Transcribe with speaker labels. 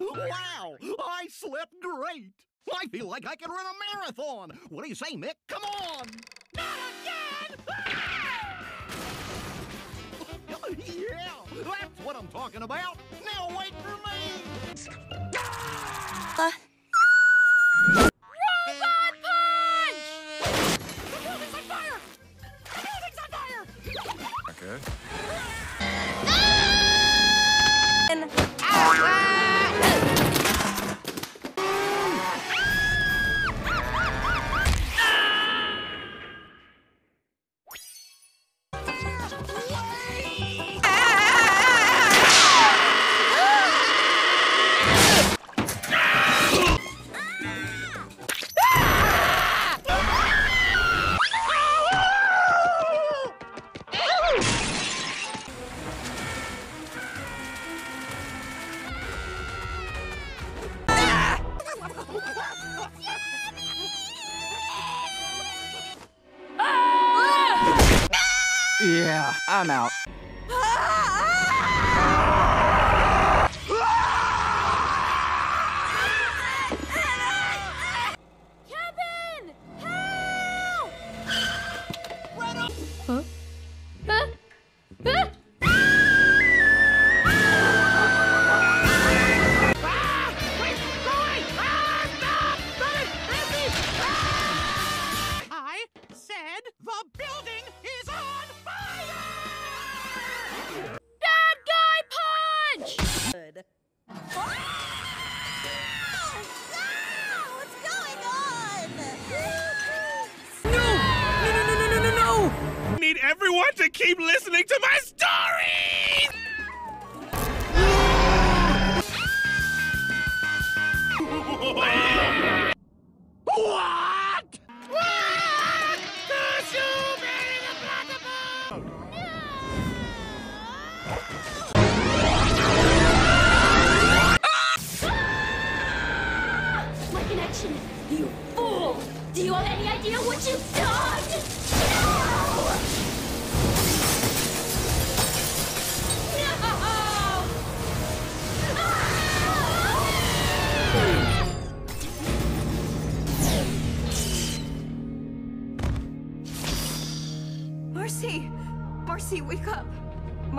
Speaker 1: wow, I slept great. I feel like I can run a marathon. What do you say, Mick? Come on. Not again! yeah, that's what I'm talking about. Now wait for me.
Speaker 2: Uh,
Speaker 3: Robot punch! The building's on fire! The building's on fire!
Speaker 4: Okay.
Speaker 5: Yeah, I'm out. Ah!
Speaker 4: Need everyone to keep listening to my stories!
Speaker 1: What?
Speaker 3: My connection! You fool! Do you have any idea what you've done?
Speaker 2: Marcy! Marcy, wake up!